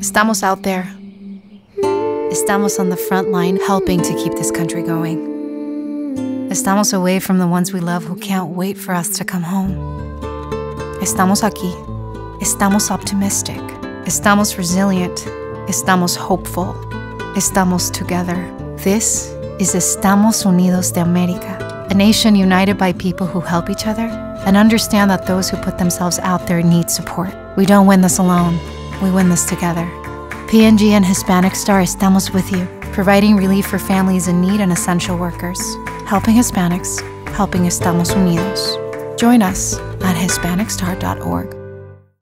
Estamos out there. Estamos on the front line helping to keep this country going. Estamos away from the ones we love who can't wait for us to come home. Estamos aquí. Estamos optimistic. Estamos resilient. Estamos hopeful. Estamos together. This is Estamos Unidos de America, a nation united by people who help each other and understand that those who put themselves out there need support. We don't win this alone, we win this together. P&G and Hispanic Star Estamos with you, providing relief for families in need and essential workers, helping Hispanics, helping Estamos Unidos. Join us at HispanicStar.org.